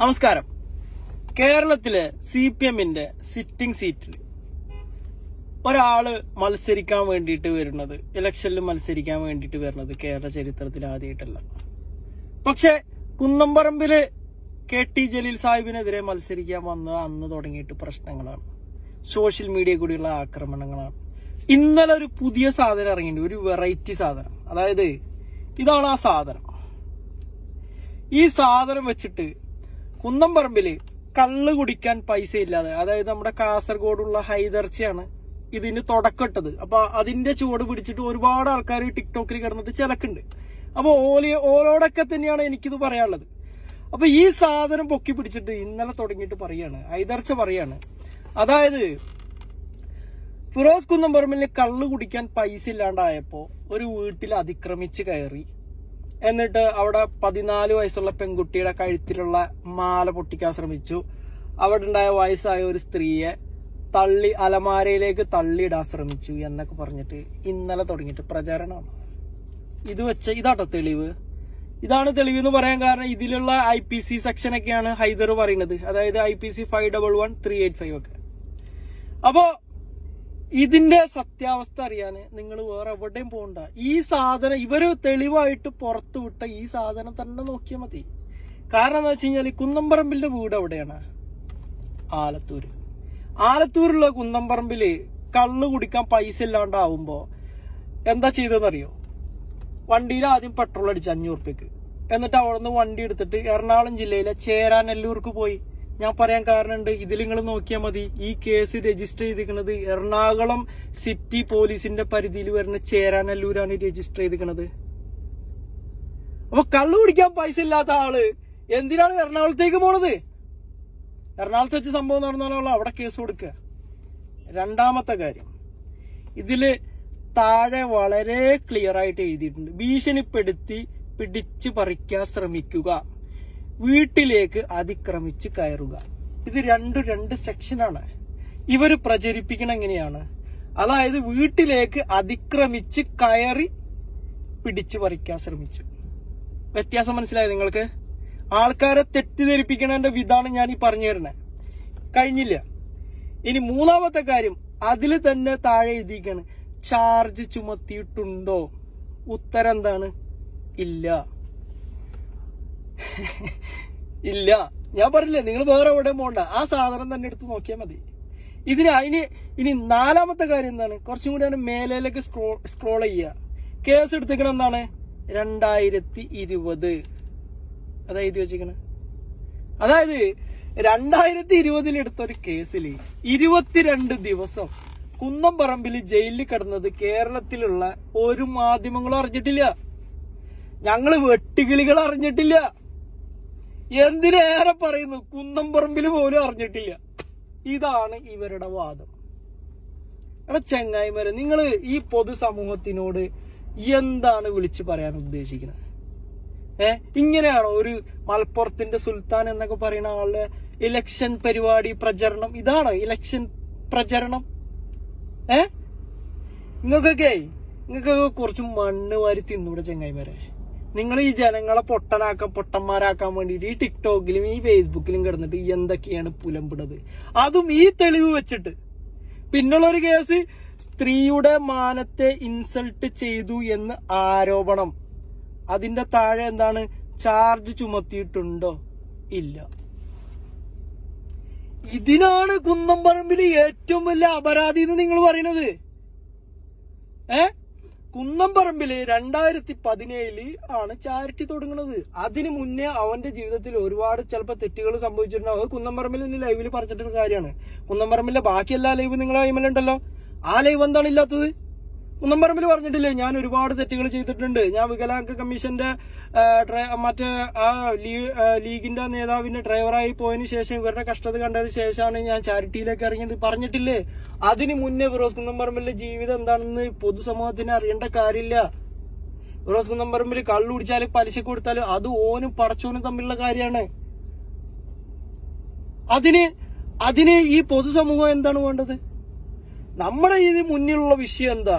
നമസ്കാരം. കേരളത്തിലെ C P എമ്മിന്റെ സിറ്റിംഗ് സീറ്റിൽ ഒരാൾ മത്സരിക്കാൻ വേണ്ടിയിട്ട് വരുന്നത് ഇലക്ഷനിൽ മത്സരിക്കാൻ വേണ്ടിയിട്ട് വരുന്നത് കേരള ചരിത്രത്തിൽ ആദ്യമായിട്ടല്ല പക്ഷെ കുന്നംപറമ്പിൽ കെ ടി ജലീൽ സാഹിബിനെതിരെ മത്സരിക്കാൻ വന്ന അന്ന് തുടങ്ങിയിട്ട് പ്രശ്നങ്ങളാണ്. സോഷ്യൽ മീഡിയ കൂടിയുള്ള ആക്രമണങ്ങളാണ്. ഇന്നലെ ഒരു പുതിയ സാധനം ഇറങ്ങിയിട്ടുണ്ട് ഒരു വെറൈറ്റി സാധനം. അതായത് ഇതാണ് ആ സാധനം. ഈ സാധനം വെച്ചിട്ട് കുന്നംപറമ്പിൽ കള്ള് കുടിക്കാൻ പൈസ ഇല്ലാതെ അതായത് നമ്മുടെ കാസർഗോഡുള്ള ഹൈദർച്ചയാണ് ഇതിന് തുടക്കട്ടത് അപ്പൊ അതിന്റെ ചുവട് പിടിച്ചിട്ട് ഒരുപാട് ആൾക്കാർ ടിക്ടോക്കിൽ കിടന്നിട്ട് ചിലക്കുണ്ട്. അപ്പൊ ഓലി ഓലോടൊക്കെ തന്നെയാണ് എനിക്കിത് പറയാനുള്ളത്. അപ്പൊ ഈ സാധനം പൊക്കി പിടിച്ചിട്ട് ഇന്നലെ തുടങ്ങിയിട്ട് പറയാണ് ഹൈദർച്ച പറയാണ്. അതായത് ഫിറോസ് കുന്നംപറമ്പിലിന് കള്ള് കുടിക്കാൻ പൈസ ഇല്ലാണ്ടായപ്പോ ഒരു വീട്ടിൽ അതിക്രമിച്ച് കയറി എന്നിട്ട് അവിടെ പതിനാല് വയസ്സുള്ള പെൺകുട്ടിയുടെ കഴുത്തിലുള്ള മാല പൊട്ടിക്കാൻ ശ്രമിച്ചു. അവിടെ ഉണ്ടായ വയസ്സായ ഒരു സ്ത്രീയെ തള്ളി അലമാരയിലേക്ക് തള്ളിയിടാൻ ശ്രമിച്ചു എന്നൊക്കെ പറഞ്ഞിട്ട് ഇന്നലെ തുടങ്ങിയിട്ട് പ്രചാരണമാണ്. ഇത് വെച്ച ഇതാട്ടോ തെളിവ്. ഇതാണ് തെളിവ് എന്ന് പറയാൻ കാരണം ഇതിലുള്ള ഐ പി സി സെക്ഷനൊക്കെയാണ് ഹൈദർ പറയുന്നത്. അതായത് I P C five double one three eight five ഒക്കെ. അപ്പോ ഇതിന്റെ സത്യാവസ്ഥ അറിയാന് നിങ്ങൾ വേറെ എവിടെയും പോകണ്ട ഈ സാധനം ഇവർ തെളിവായിട്ട് പുറത്തു വിട്ട ഈ സാധനം തന്നെ നോക്കിയാൽ മതി. കാരണം എന്താ വെച്ച് കഴിഞ്ഞാൽ കുന്നംപറമ്പിന്റെ വീട് എവിടെയാണ്? ആലത്തൂര്. ആലത്തൂരുള്ള കുന്നംപറമ്പിൽ കള്ള് കുടിക്കാൻ പൈസ ഇല്ലാണ്ടാവുമ്പോ എന്താ ചെയ്തതെന്നറിയോ? വണ്ടിയിൽ ആദ്യം പെട്രോൾ അടിച്ചു അഞ്ഞൂറ് റുപ്യക്ക് എന്നിട്ട് അവിടെ നിന്ന് വണ്ടി എടുത്തിട്ട് എറണാകുളം ജില്ലയിലെ ചേരാനെല്ലൂർക്ക് പോയി. ഞാൻ പറയാൻ കാരണമുണ്ട് ഇതിൽ നിങ്ങൾ നോക്കിയാൽ മതി. ഈ കേസ് രജിസ്റ്റർ ചെയ്തിരിക്കുന്നത് എറണാകുളം സിറ്റി പോലീസിന്റെ പരിധിയിൽ വരുന്ന ചേരാനല്ലൂരാണ് രജിസ്റ്റർ ചെയ്തിരിക്കുന്നത്. അപ്പൊ കള്ളു കുടിക്കാൻ പൈസ ഇല്ലാത്ത ആൾ എന്തിനാണ് എറണാകുളത്തേക്ക് പോണത്? എറണാകുളത്ത് വെച്ച് സംഭവം നടന്നാലുള്ള അവിടെ കേസ് കൊടുക്കുക. രണ്ടാമത്തെ കാര്യം ഇതിൽ താഴെ വളരെ ക്ലിയർ ആയിട്ട് എഴുതിയിട്ടുണ്ട്. ഭീഷണിപ്പെടുത്തി പിടിച്ചു പറിക്കാൻ ശ്രമിക്കുക. വീട്ടിലേക്ക് അതിക്രമിച്ച് കയറുക. ഇത് രണ്ടു രണ്ട് സെക്ഷനാണ് ഇവർ പ്രചരിപ്പിക്കണ എങ്ങനെയാണ്? അതായത് വീട്ടിലേക്ക് അതിക്രമിച്ച് കയറി പിടിച്ചു പറിക്കാൻ ശ്രമിച്ചു. വ്യത്യാസം മനസ്സിലായോ നിങ്ങൾക്ക്? ആൾക്കാരെ തെറ്റിദ്ധരിപ്പിക്കണതിന്റെ വിധാണ് ഞാൻ ഈ പറഞ്ഞു തരണേ കഴിഞ്ഞില്ല. ഇനി മൂന്നാമത്തെ കാര്യം അതിൽ തന്നെ താഴെ എഴുതിയിരിക്കുകയാണ് ചാർജ് ചുമത്തിയിട്ടുണ്ടോ? ഉത്തരം എന്താണ്? ഇല്ല. ഇല്ല. ഞാൻ പറഞ്ഞില്ലേ നിങ്ങൾ വേറെ എവിടെ പോകണ്ട ആ സാധനം തന്നെ എടുത്ത് നോക്കിയാൽ മതി. ഇതിന് അതിന് ഇനി നാലാമത്തെ കാര്യം എന്താണ്? കുറച്ചും കൂടിയാണ് മേലയിലേക്ക് സ്ക്രോൾ സ്ക്രോൾ ചെയ്യുക. കേസ് എടുത്തിക്കണ എന്താണ്? രണ്ടായിരത്തി ഇരുപത് അതാ എഴുതി വെച്ചിരിക്കണ അതായത് രണ്ടായിരത്തി ഇരുപതിൽ എടുത്ത ഒരു കേസിൽ ഇരുപത്തിരണ്ട് ദിവസം കുന്നംപറമ്പിൽ ജയിലിൽ കിടന്നത് കേരളത്തിലുള്ള ഒരു മാധ്യമങ്ങളും അറിഞ്ഞിട്ടില്ല. ഞങ്ങൾ വെട്ടുകിളികൾ അറിഞ്ഞിട്ടില്ല. എന്തിനേറെ പറയുന്നു? കുന്നംപറമ്പിൽ പോലും അറിഞ്ഞിട്ടില്ല. ഇതാണ് ഇവരുടെ വാദം. എടാ ചെങ്ങായിമാരെ നിങ്ങൾ ഈ പൊതുസമൂഹത്തിനോട് എന്താണ് വിളിച്ചു പറയാൻ ഉദ്ദേശിക്കുന്നത്? ഏ? ഇങ്ങനെയാണോ ഒരു മലപ്പുറത്തിന്റെ സുൽത്താൻ എന്നൊക്കെ പറയുന്ന ആളുടെ ഇലക്ഷൻ പരിപാടി പ്രചരണം? ഇതാണോ ഇലക്ഷൻ പ്രചരണം? ഏ? നിങ്ങൾക്കൊക്കെ നിങ്ങൾക്കൊക്കെ കുറച്ച് മണ്ണ് വാരി തിന്നൂടെ ചെങ്ങായിമാരെ. നിങ്ങൾ ഈ ജനങ്ങളെ പൊട്ടനാക്കാൻ പൊട്ടന്മാരാക്കാൻ വേണ്ടിയിട്ട് ഈ ടിക്ടോക്കിലും ഈ ഫേസ്ബുക്കിലും കിടന്നിട്ട് എന്തൊക്കെയാണ് പുലമ്പിടത് അതും ഈ തെളിവ് വെച്ചിട്ട്. പിന്നുള്ള ഒരു കേസ് സ്ത്രീയുടെ മാനത്തെ ഇൻസൾട്ട് ചെയ്തു എന്ന് ആരോപണം. അതിന്റെ താഴെ എന്താണ്? ചാർജ് ചുമത്തിയിട്ടുണ്ടോ? ഇല്ല. ഇതിനാണ് കുന്നംപറമ്പിൽ ഏറ്റവും വലിയ അപരാധി എന്ന് നിങ്ങൾ പറയുന്നത്. ഏ? കുന്നംപറമ്പിൽ രണ്ടായിരത്തി പതിനേഴിൽ ആണ് ചാരിറ്റി തുടങ്ങുന്നത്. അതിനു മുന്നേ അവന്റെ ജീവിതത്തിൽ ഒരുപാട് ചിലപ്പോൾ തെറ്റുകൾ സംഭവിച്ചിട്ടുണ്ടാവും. അത് കുന്നംപറമ്പിൽ തന്നെ ലൈവിൽ പറഞ്ഞിട്ടൊരു കാര്യമാണ്. കുന്നംപറമ്പിലെ ബാക്കി എല്ലാ ലൈവ് നിങ്ങളെ കൈമലുണ്ടല്ലോ ആ ലൈവ് എന്താണ് ഇല്ലാത്തത്? കുന്നംപറമ്പിൽ പറഞ്ഞിട്ടില്ലേ? ഞാൻ ഒരുപാട് തെറ്റുകൾ ചെയ്തിട്ടുണ്ട്. ഞാൻ വികലാംഗ കമ്മീഷന്റെ മറ്റേ ആ ലീഗിന്റെ നേതാവിന്റെ ഡ്രൈവറായി പോയതിനു ശേഷം ഇവരുടെ കഷ്ടത കണ്ടതിന് ശേഷമാണ് ഞാൻ ചാരിറ്റിയിലേക്ക് ഇറങ്ങിയത്. പറഞ്ഞിട്ടില്ലേ? അതിന് മുന്നേ ഫിറോസ് കുന്നംപറമ്പിലെ ജീവിതം എന്താണെന്ന് പൊതുസമൂഹത്തിന് അറിയേണ്ട കാര്യമില്ല. ഫിറോസ് കുന്നംപറമ്പിൽ കള്ളു കുടിച്ചാലും പലിശ കൊടുത്താലും അത് ഓനും പടച്ചോനും തമ്മിലുള്ള കാര്യമാണ്. അതിന് അതിന് ഈ പൊതുസമൂഹം എന്താണ് വേണ്ടത്? നമ്മുടെ ഇത് മുന്നിലുള്ള വിഷയം എന്താ?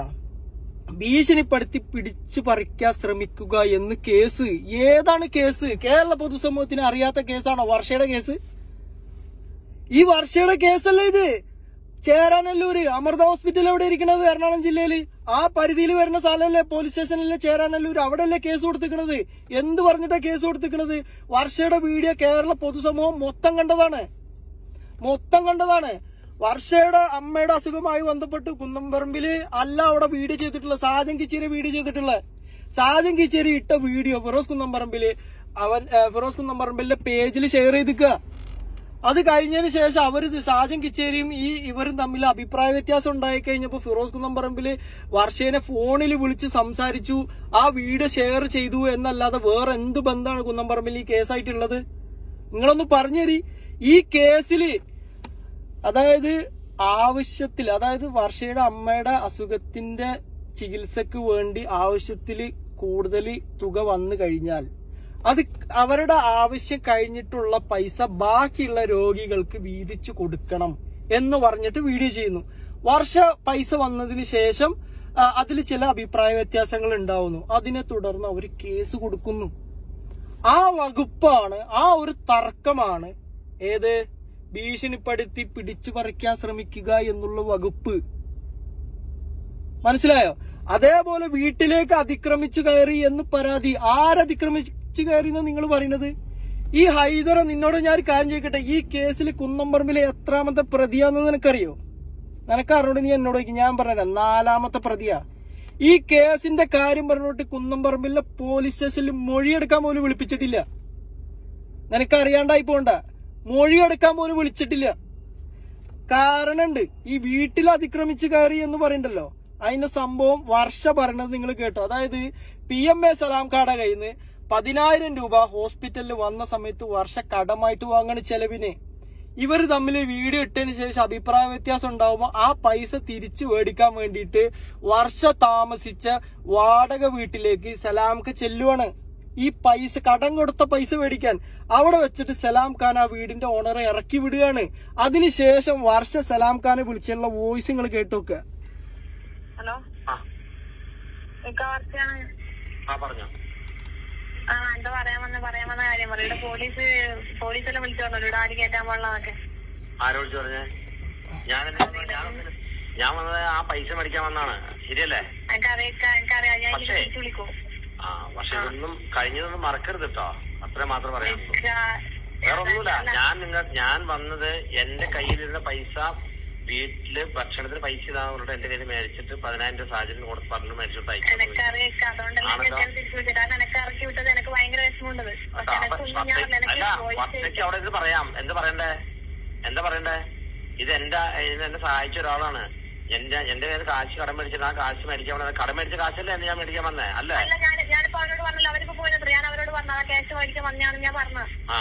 ഭീഷണിപ്പെടുത്തി പിടിച്ചു പറിക്കാൻ ശ്രമിക്കുക എന്ന് കേസ്. ഏതാണ് കേസ്? കേരള പൊതുസമൂഹത്തിന് അറിയാത്ത കേസാണോ വർഷയുടെ കേസ്? ഈ വർഷയുടെ കേസല്ലേ ഇത്? ചേരാനല്ലൂര് അമൃത ഹോസ്പിറ്റൽ എവിടെ ഇരിക്കണത് എറണാകുളം ജില്ലയിൽ? ആ പരിധിയിൽ വരുന്ന സ്ഥലമല്ലേ പോലീസ് സ്റ്റേഷനിലെ ചേരാനല്ലൂര്? അവിടെയല്ലേ കേസ് കൊടുത്തിക്കണത് എന്ത് പറഞ്ഞിട്ടാ കേസ് കൊടുത്തിക്കണത് വർഷയുടെ വീഡിയോ കേരള പൊതുസമൂഹം മൊത്തം കണ്ടതാണ്. മൊത്തം കണ്ടതാണ്. വർഷയുടെ അമ്മയുടെ അസുഖമായി ബന്ധപ്പെട്ട് കുന്നംപറമ്പിൽ അല്ല അവിടെ വീഡിയോ ചെയ്തിട്ടുള്ള സാജൻ കിച്ചേരി വീഡിയോ ചെയ്തിട്ടുള്ള സാജൻ കിച്ചേരി ഇട്ട വീഡിയോ ഫിറോസ് കുന്നംപറമ്പിൽ അവൻ ഫിറോസ് കുന്നംപറമ്പിലെ പേജിൽ ഷെയർ ചെയ്തിക്കുക അത് കഴിഞ്ഞതിന് ശേഷം അവർ സാജൻ കിച്ചേരിയും ഈ ഇവരും തമ്മിൽ അഭിപ്രായ വ്യത്യാസം ഉണ്ടായി കഴിഞ്ഞപ്പോ ഫിറോസ് കുന്നംപറമ്പിൽ വർഷേനെ ഫോണിൽ വിളിച്ച് സംസാരിച്ചു ആ വീഡിയോ ഷെയർ ചെയ്തു എന്നല്ലാതെ വേറെ എന്ത് ബന്ധമാണ് കുന്നംപറമ്പിൽ ഈ കേസായിട്ടുള്ളത് നിങ്ങളൊന്ന് പറഞ്ഞേരി. ഈ കേസിൽ അതായത് ആവശ്യത്തിൽ അതായത് വർഷയുടെ അമ്മയുടെ അസുഖത്തിന്റെ ചികിത്സക്ക് വേണ്ടി ആവശ്യത്തിൽ കൂടുതൽ തുക വന്നു കഴിഞ്ഞാൽ അത് അവരുടെ ആവശ്യം കഴിഞ്ഞിട്ടുള്ള പൈസ ബാക്കിയുള്ള രോഗികൾക്ക് വീതിച്ചു കൊടുക്കണം എന്ന് പറഞ്ഞിട്ട് വീഡിയോ ചെയ്യുന്നു. വർഷ പൈസ വന്നതിന് ശേഷം അതിൽ ചില അഭിപ്രായ വ്യത്യാസങ്ങൾ ഉണ്ടാവുന്നു. അതിനെ തുടർന്ന് അവർ കേസ് കൊടുക്കുന്നു. ആ വകുപ്പാണ് ആ ഒരു തർക്കമാണ് ഏത്? ഭീഷണിപ്പെടുത്തി പിടിച്ചു പറിക്കാൻ ശ്രമിക്കുക എന്നുള്ള വകുപ്പ്. മനസ്സിലായോ? അതേപോലെ വീട്ടിലേക്ക് അതിക്രമിച്ചു കയറി എന്ന് പരാതി. ആരതിക്രമിച്ചു കയറി എന്ന് നിങ്ങൾ പറയുന്നത്? ഈ ഹൈദർ നിന്നോട് ഞാൻ കാര്യം ചോദിക്കട്ടെ? ഈ കേസിൽ കുന്നംപറമ്പിലെ എത്രാമത്തെ പ്രതിയാന്ന് നിനക്കറിയോ? നിനക്കറിഞ്ഞോട് നീ എന്നോട് ചോദിക്കും. ഞാൻ പറഞ്ഞുതരാം. നാലാമത്തെ പ്രതിയാ. ഈ കേസിന്റെ കാര്യം പറഞ്ഞോട്ട് കുന്നംപറമ്പിലെ പോലീസ് സ്റ്റേഷനിൽ മൊഴിയെടുക്കാൻ പോലും വിളിപ്പിച്ചിട്ടില്ല. നിനക്കറിയാണ്ടായി പോണ്ട. മൊഴിയെടുക്കാൻ പോലും വിളിച്ചിട്ടില്ല. കാരണമുണ്ട് ഈ വീട്ടിൽ അതിക്രമിച്ച് കയറി എന്ന് പറയണ്ടല്ലോ. അതിന്റെ സംഭവം വർഷ പറയണത് നിങ്ങൾ കേട്ടോ. അതായത് പി എം എ സലാം കാട കയ്യിൽ നിന്ന് പതിനായിരം രൂപ ഹോസ്പിറ്റലിൽ വന്ന സമയത്ത് വർഷ കടമായിട്ട് വാങ്ങണ ചെലവിന്. ഇവർ തമ്മിൽ വീഡിയോ ഇട്ടതിന് ശേഷം അഭിപ്രായ വ്യത്യാസം ഉണ്ടാവുമ്പോൾ ആ പൈസ തിരിച്ചു മേടിക്കാൻ വേണ്ടിയിട്ട് വർഷ താമസിച്ച വാടക വീട്ടിലേക്ക് സലാംക്ക് ചെല്ലുവാണ്. ഈ പൈസ കടം കൊടുത്ത പൈസ മേടിക്കാൻ. അവിടെ വെച്ചിട്ട് സലാം ഖാൻ ആ വീടിന്റെ ഓണറെ ഇറക്കി വിടുകയാണ്. അതിനുശേഷം വർഷ സലാം ഖാനെ വിളിച്ചുള്ള വോയിസ് നിങ്ങൾ കേട്ടു ഹലോ? ആ. ഇക്ക വർഷയാണ് ആ പറഞ്ഞോ. ആ എന്താ പറയാൻ വന്ന പറയാൻ വന്ന കാര്യം പോലീസ് പോലീസെല്ലാം വിളിച്ചു പറഞ്ഞു? ഇവിടെ ആര് കയറ്റാൻ പാടില്ലെന്നൊക്കെ. ആരോട് ചോദിച്ചേ ഞാൻ ഞാൻ ഞാൻ വന്നത് ആ പൈസ മേടിക്കാൻ വന്നാണ്. ശരിയല്ലേ? എനിക്കറിയാം എനിക്കറിയാം. ഞാൻ വിളിക്കും. ആ പക്ഷെ ഇതൊന്നും കഴിഞ്ഞതൊന്നും മറക്കരുത് കേട്ടോ അത്ര മാത്രം ഇക്ക, വേറെ ഒന്നുമില്ല ഞാൻ നിങ്ങൾ ഞാൻ വന്നത് എന്റെ കയ്യിലിരുന്ന പൈസ വീട്ടിൽ ഭക്ഷണത്തിന് പൈസ ഇതാന്ന് പറഞ്ഞിട്ട് എന്റെ കയ്യിൽ മേടിച്ചിട്ട് പതിനായിരം രൂപ സാഹചര്യം കൊടുത്ത് പറഞ്ഞു മേടിച്ചിട്ട് വസ്തയ്ക്ക് അവിടെ ഇത് പറയാം. എന്താ പറയണ്ടേ? എന്താ പറയണ്ടേ? ഇത് എന്റെ എന്നെ സഹായിച്ച ഒരാളാണ്. എന്റെ എന്റെ പേര് കാശ് കടം മേടിച്ചിട്ട് ആ കാശ് മേടിക്കാൻ വന്നത് കടം മേടിച്ച കാശല്ലേ എന്ന് ഞാൻ മേടിക്കാൻ വന്നേ അല്ലേ? അല്ല ഞാൻ ഞാനിപ്പോ അവരോട് പറഞ്ഞില്ല അവരിപ്പോ പോയത്. ഞാൻ അവരോട് പറഞ്ഞു ക്യാഷ് മേടിക്കാൻ വന്നാണ് ഞാൻ പറഞ്ഞത് ആ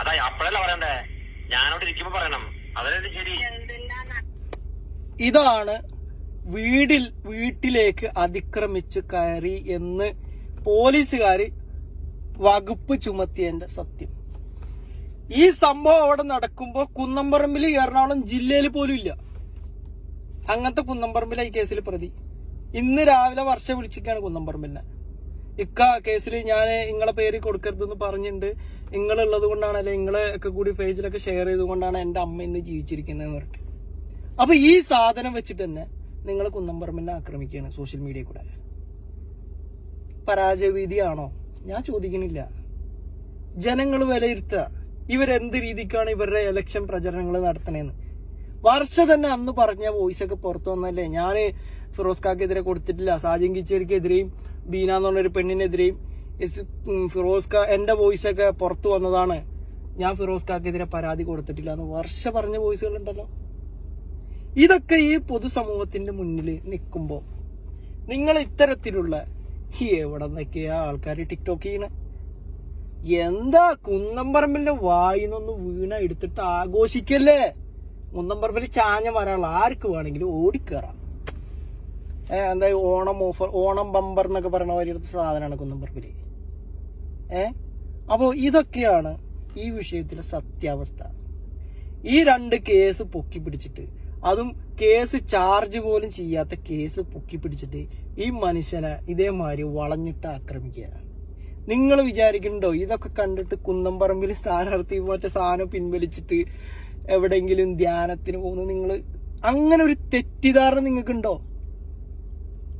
അതാ അപ്പഴല്ല പറയണ്ടേ? ഞാനവിടെ ഇരിക്കുമ്പോ പറയണം. അതല്ലേ ശരി? ഇതാണ് വീടിൽ വീട്ടിലേക്ക് അതിക്രമിച്ച് കയറി എന്ന് പോലീസുകാര് വകുപ്പ് ചുമത്തിയതിന്റെ സത്യം. ഈ സംഭവം അവിടെ നടക്കുമ്പോ കുന്നംപറമ്പിൽ എറണാകുളം ജില്ലയിൽ പോലും ഇല്ല. അങ്ങനത്തെ കുന്നംപറമ്പിലെ ഈ കേസിൽ പ്രതി. ഇന്ന് രാവിലെ വർഷം വിളിച്ചിട്ടാണ് കുന്നംപറമ്പിലിനെ. ഇക്ക കേസിൽ ഞാൻ നിങ്ങളെ പേര് കൊടുക്കരുതെന്ന് പറഞ്ഞിട്ടുണ്ട് നിങ്ങളുള്ളത് കൊണ്ടാണ് അല്ലെ നിങ്ങളെ ഒക്കെ കൂടി പേജിലൊക്കെ ഷെയർ ചെയ്തുകൊണ്ടാണ് എന്റെ അമ്മ ഇന്ന് ജീവിച്ചിരിക്കുന്നതെന്ന് പറഞ്ഞിട്ട്. അപ്പൊ ഈ സാധനം വെച്ചിട്ട് തന്നെ നിങ്ങൾ കുന്നംപറമ്പിനെ ആക്രമിക്കുകയാണ് സോഷ്യൽ മീഡിയ കൂടെ. പരാജയവീതിയാണോ? ഞാൻ ചോദിക്കണില്ല. ജനങ്ങൾ വിലയിരുത്തുക. ഇവരെന്ത് രീതിക്കാണ് ഇവരുടെ ഇലക്ഷൻ പ്രചരണങ്ങൾ നടത്തണേന്ന്. വർഷ തന്നെ അന്ന് പറഞ്ഞ വോയിസ് ഒക്കെ പുറത്തു വന്നല്ലേ? ഞാൻ ഫിറോസ് കാക്കെതിരെ കൊടുത്തിട്ടില്ല. സാജിൻ കിച്ചേരിക്കെതിരെയും ബീന എന്ന് പറഞ്ഞൊരു പെണ്ണിനെതിരെയും ഫിറോസ് കാ എന്റെ വോയിസ് ഒക്കെ പുറത്തു വന്നതാണ്. ഞാൻ ഫിറോസ് കാക്കെതിരെ പരാതി കൊടുത്തിട്ടില്ല എന്ന് വർഷ പറഞ്ഞ വോയിസുകൾ ഉണ്ടല്ലോ ഇതൊക്കെ ഈ പൊതുസമൂഹത്തിന്റെ മുന്നിൽ നിൽക്കുമ്പോൾ നിങ്ങൾ ഇത്തരത്തിലുള്ള ഈ എവിടെ നിന്നൊക്കെയാ ആൾക്കാർ ടിക്ടോക്ക് ചെയ്യണ? എന്താ കുന്നംപറമ്പിന്റെ വായിന്നൊന്ന് വീണ എടുത്തിട്ട് ആഘോഷിക്കല്ലേ? കുന്നംപറമ്പിൽ ചാഞ്ഞ മരമുള്ള ആർക്ക് വേണമെങ്കിലും ഓടിക്കേറാം. ഏഹ് എന്താ ഓണം ഓഫർ ഓണം ബമ്പർ എന്നൊക്കെ പറയുന്ന ഒരു സാധനമാണ് കുന്നം കുന്നംപറമ്പിൽ ഏ അപ്പോ ഇതൊക്കെയാണ് ഈ വിഷയത്തിലെ സത്യാവസ്ഥ. ഈ രണ്ട് കേസ് പൊക്കി പിടിച്ചിട്ട് അതും കേസ് ചാർജ് പോലും ചെയ്യാത്ത കേസ് പൊക്കി പിടിച്ചിട്ട് ഈ മനുഷ്യനെ ഇതേമാതിരി വളഞ്ഞിട്ട് ആക്രമിക്കുക. നിങ്ങൾ വിചാരിക്കുന്നുണ്ടോ? ഇതൊക്കെ കണ്ടിട്ട് കുന്നംപറമ്പിൽ സ്ഥാനാർത്ഥി മറ്റേ സാധനം പിൻവലിച്ചിട്ട് എവിടെയെങ്കിലും ധ്യാനത്തിന് പോകുന്നു. നിങ്ങൾ അങ്ങനെ ഒരു തെറ്റിദ്ധാരണ നിങ്ങൾക്കുണ്ടോ?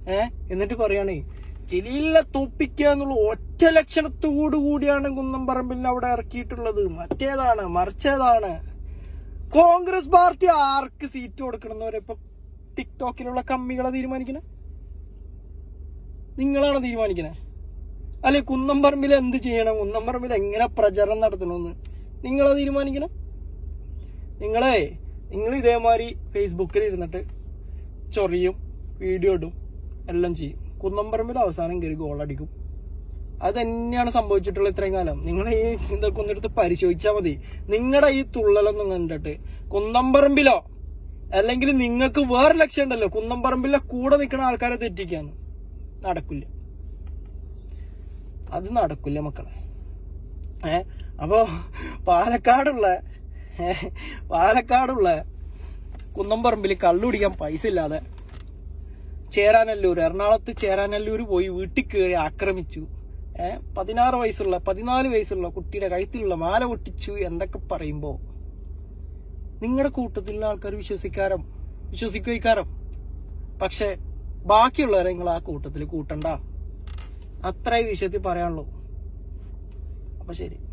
ഏ? എന്നിട്ട് പറയണേ ജലീലിനെ തോപ്പിക്കുക എന്നുള്ള ഒറ്റ ലക്ഷണത്തോടു കൂടിയാണ് കുന്നംപറമ്പിൽ അവിടെ ഇറക്കിയിട്ടുള്ളത്. മറ്റേതാണ്? മറിച്ചേതാണ്? കോൺഗ്രസ് പാർട്ടി ആർക്ക് സീറ്റ് കൊടുക്കണമെന്നവരെ ഇപ്പൊ ടിക്ടോക്കിലുള്ള കമ്മികളെ തീരുമാനിക്കണേ? നിങ്ങളാണ് തീരുമാനിക്കണേ? അല്ലെ കുന്നംപറമ്പിൽ എന്ത് ചെയ്യണം? കുന്നംപറമ്പിൽ എങ്ങനെ പ്രചരണം നടത്തണമെന്ന് നിങ്ങളാ തീരുമാനിക്കണം? നിങ്ങളെ നിങ്ങൾ ഇതേമാതിരി ഫേസ്ബുക്കിൽ ഇരുന്നിട്ട് ചൊറിയും വീഡിയോ ഇടും എല്ലാം ചെയ്യും. കുന്നംപറമ്പിൽ അവസാനം കയറി ഗോളടിക്കും അത് തന്നെയാണ് സംഭവിച്ചിട്ടുള്ളത് ഇത്രയും കാലം. നിങ്ങൾ ഈ ഇതൊക്കെ ഒന്നെടുത്ത് പരിശോധിച്ചാൽ മതി. നിങ്ങളുടെ ഈ തുള്ളലൊന്നും കണ്ടിട്ട് കുന്നംപറമ്പിലോ അല്ലെങ്കിൽ നിങ്ങൾക്ക് വേറെ ലക്ഷ്യം ഉണ്ടല്ലോ കുന്നംപറമ്പിലെ കൂടെ നിൽക്കുന്ന ആൾക്കാരെ തെറ്റിക്കാന്ന്. നടക്കില്ല. അത് നടക്കില്ല മക്കളെ. ഏ? അപ്പോ പാലക്കാടുള്ള പാലക്കാടുള്ള കുന്നംപറമ്പിൽ കള്ളുപിടിക്കാൻ പൈസ ഇല്ലാതെ ചേരാനല്ലൂർ എറണാകുളത്ത് ചേരാനല്ലൂർ പോയി വീട്ടിൽ കയറി ആക്രമിച്ചു. ഏഹ് പതിനാറ് വയസ്സുള്ള പതിനാല് വയസ്സുള്ള കുട്ടിയുടെ കഴുത്തിലുള്ള മാല പൊട്ടിച്ചു എന്തൊക്കെ പറയുമ്പോ നിങ്ങളുടെ കൂട്ടത്തിലുള്ള ആൾക്കാർ വിശ്വസിക്കാരം? വിശ്വസിക്കാരം പക്ഷെ ബാക്കിയുള്ളവരെ നിങ്ങൾ ആ കൂട്ടത്തിൽ കൂട്ടണ്ട. അത്രേ വിഷയത്തിൽ പറയാനുള്ളൂ. അപ്പൊ ശരി.